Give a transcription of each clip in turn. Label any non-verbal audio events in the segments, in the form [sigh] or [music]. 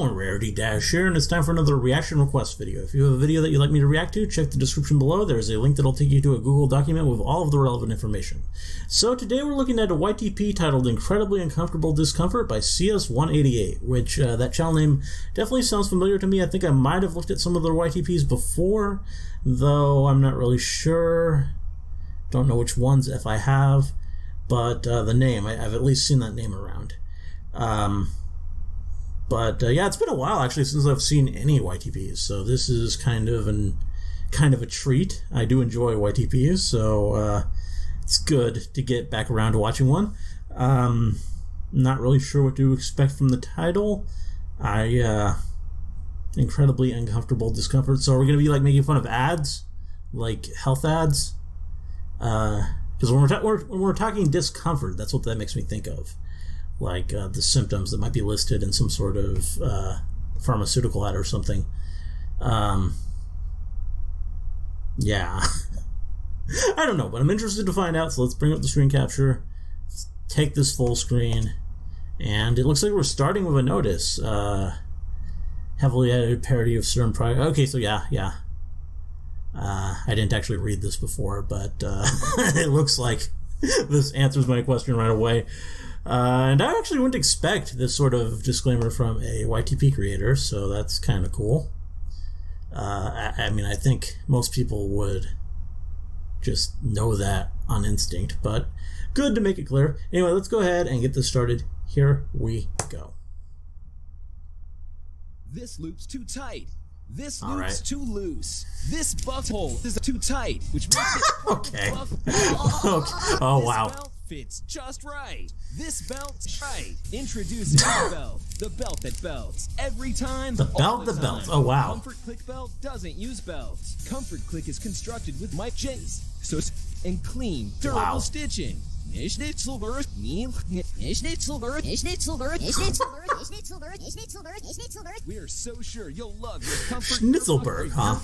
everyone, Rarity Dash here, and it's time for another reaction request video. If you have a video that you'd like me to react to, check the description below. There's a link that'll take you to a Google document with all of the relevant information. So today we're looking at a YTP titled Incredibly Uncomfortable Discomfort by CS188, which uh, that channel name definitely sounds familiar to me. I think I might have looked at some of their YTPs before, though I'm not really sure. Don't know which ones if I have, but uh, the name, I, have at least seen that name around. Um, but uh, yeah, it's been a while actually since I've seen any YTPs, so this is kind of an kind of a treat. I do enjoy YTPs, so uh, it's good to get back around to watching one. Um, not really sure what to expect from the title. I uh, incredibly uncomfortable discomfort. So are we gonna be like making fun of ads, like health ads? Because uh, when we're, ta- when we're talking discomfort, that's what that makes me think of like uh, the symptoms that might be listed in some sort of uh, pharmaceutical ad or something. Um, yeah. [laughs] I don't know, but I'm interested to find out, so let's bring up the screen capture, take this full screen, and it looks like we're starting with a notice. Uh, heavily edited parody of certain product. Okay, so yeah, yeah. Uh, I didn't actually read this before, but uh, [laughs] it looks like [laughs] this answers my question right away. Uh, and I actually wouldn't expect this sort of disclaimer from a YTP creator, so that's kind of cool. Uh, I, I, mean, I think most people would just know that on instinct, but good to make it clear. Anyway, let's go ahead and get this started. Here we go. This loop's too tight. This loop's right. too loose. This butthole is too tight, which makes it [laughs] okay. [laughs] okay. Oh wow fits just right. This belt, right. Introducing the [laughs] belt. The belt that belts. Every time, The belt the, the belt. Oh, wow. Comfort Click belt doesn't use belts. Comfort Click is constructed with Mike J's. So it's and clean, durable wow. stitching. We are so sure you'll love your comfort. Schnitzelberg, huh?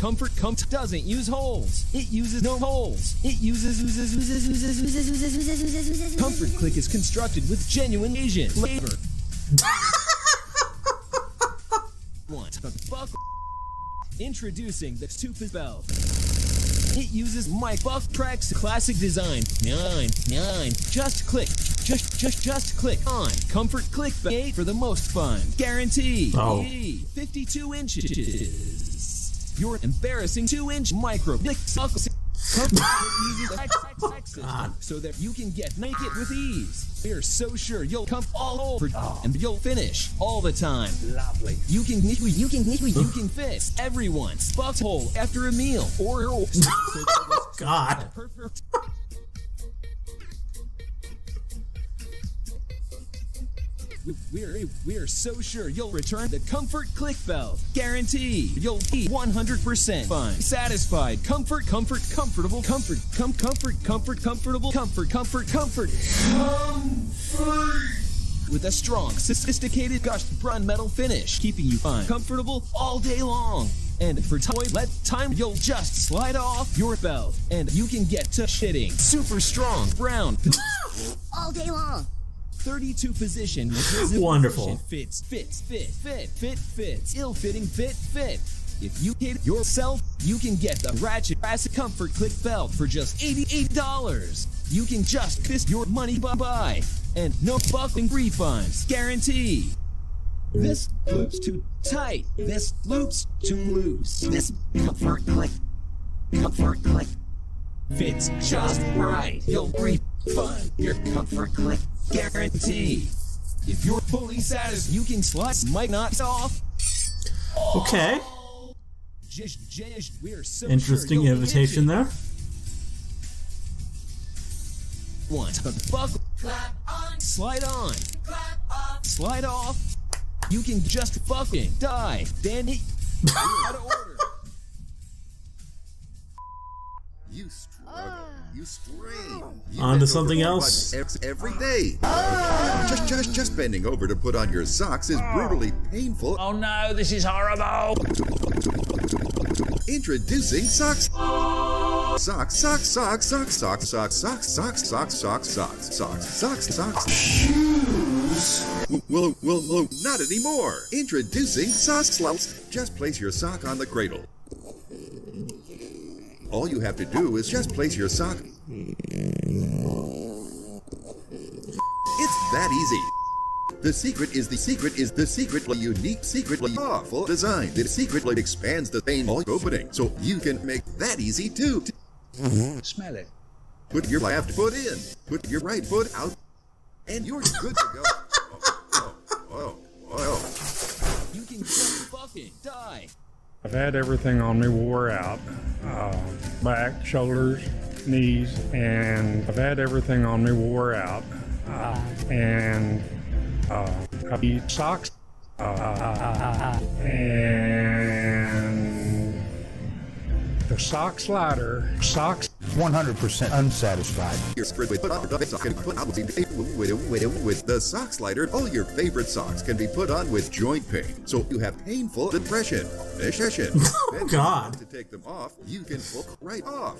Comfort Comfort doesn't use holes. It uses no holes. It uses uses uses uses uses uses uses uses uses. Comfort Click is constructed with genuine Asian flavor. What the fuck? Introducing the stupid belt. It uses my Buff Tracks classic design. Nine, nine. Just click. Just, just, just click on Comfort Click Bait for the most fun. Guarantee. Oh. 52 inches. Your embarrassing two-inch micro dick sucks so that you can get naked with ease. We're so sure you'll come all over oh. and you'll finish all the time. Lovely. You can you can you can fix everyone's butthole after a meal or so [laughs] God. We're, we're so sure you'll return the Comfort Click Belt. Guarantee you'll be 100% fine, satisfied, comfort, comfort, comfortable, comfort, com comfort, comfort, comfortable, comfort, comfort, comfort, comfort. With a strong, sophisticated gushed brown metal finish, keeping you fine, comfortable all day long. And for toilet time, you'll just slide off your belt, and you can get to shitting. Super strong, brown, [laughs] all day long. 32 position Wonderful. Fits, fits, fit, fit, fit, fits. Ill-fitting fit, fit. If you hit yourself, you can get the Ratchet Acid Comfort Click Belt for just $88. You can just kiss your money bye-bye. And no buffing refunds. Guarantee. This loop's too tight. This loop's too loose. This comfort click. Comfort click. Fits just right. You'll refund your comfort click guarantee. If you're fully satisfied, you can slide might not off. Okay. Interesting invitation there. One, fuck. Slide on. Slide off. You can just fucking die. Danny. out of order. [laughs] You struggle. Oh, You strain. You on to something else. Every day. Just, just, just bending over to put on your socks is brutally painful. Oh no, this is horrible. Introducing socks. Socks, socks, socks, socks, socks, socks, socks, socks, socks, socks, socks, socks, socks, socks. Shoes. Well, well, well, not anymore. Introducing Sock Slouts. Just place your sock on the cradle. All you have to do is just place your sock. It's that easy. The secret is the secret is the secretly unique, secretly awful design. that secretly expands the painful opening, so you can make that easy too. Smell it. Put your left foot in, put your right foot out, and you're good to go. Oh, oh, oh, oh. You can just fucking die. I've had everything on me wore out uh, back, shoulders, knees, and I've had everything on me wore out. Uh, and uh, I eat socks. Uh, and the sock slider, socks 100% unsatisfied. Your spread with the sock slider. All your favorite socks can be put on with joint pain, so you have painful depression. Depression. [laughs] Oh, then when you God. To take them off, you can pull right off.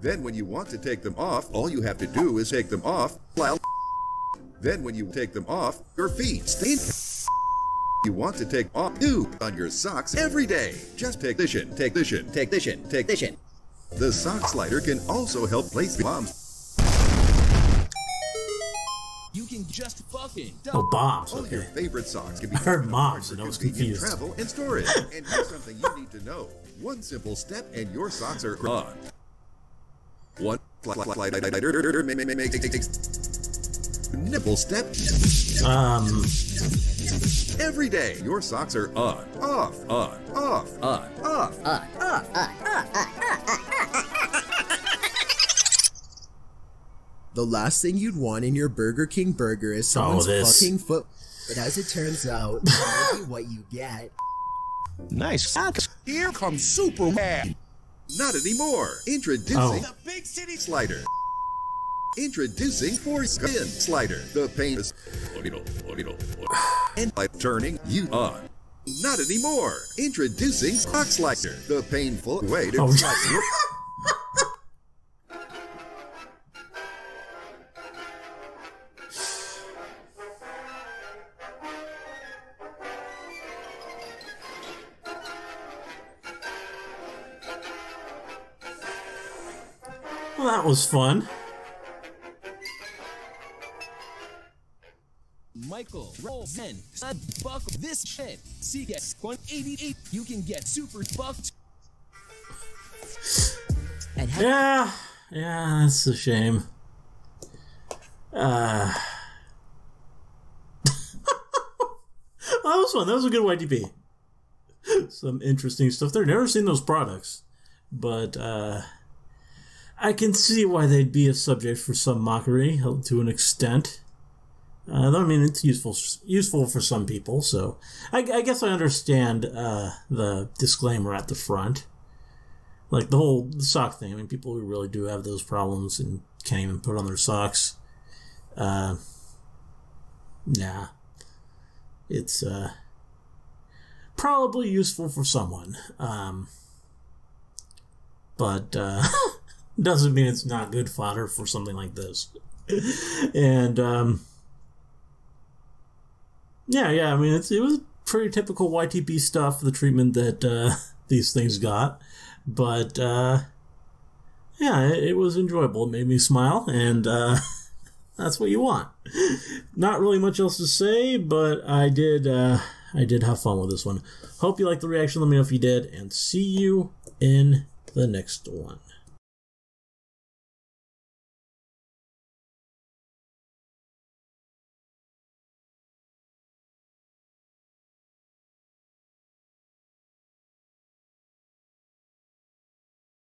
Then when you want to take them off, all you have to do is take them off. Well, then when you take them off, your feet stay. You want to take off too on your socks every day. Just take this in, take this in, take this in, take this in. The sock slider can also help place moms. You can just fucking die. Oh, bombs. All your favorite socks can be I heard for moms and I was convenient confused. Travel and storage. and here's something you need to know: one simple step, and your socks are on. One nipple step Um, every day. Your socks are on, off, on, off, on, off. The last thing you'd want in your Burger King burger is oh, someone's this. fucking foot. But as it turns out, that what you get. Nice. Here comes Superman. Not anymore. Introducing Oh. the big city slider. Introducing foreskin slider. The pain is and by turning you on. Not anymore. Introducing sock slider. The painful way to Oh. [laughs] well, that was fun. Michael, roll men, son, fuck this shit. CGS 188, you can get super fucked. Yeah, yeah, that's a shame. Uh, [laughs] that was fun. That was a good YTP. Some interesting stuff there. Never seen those products, but uh, I can see why they'd be a subject for some mockery uh, to an extent. Uh, I mean, it's useful useful for some people, so I, I guess I understand uh, the disclaimer at the front like the whole sock thing. I mean, people who really do have those problems and can't even put on their socks. Uh, nah, it's uh, probably useful for someone, um, but uh, [laughs] doesn't mean it's not good fodder for something like this. [laughs] and um, yeah, yeah. I mean, it's it was pretty typical YTP stuff. The treatment that uh, [laughs] these things got but uh, yeah, it, it was enjoyable. It made me smile, and uh, [laughs] that's what you want. Not really much else to say, but I did uh, I did have fun with this one. Hope you liked the reaction. Let me know if you did, and see you in the next one.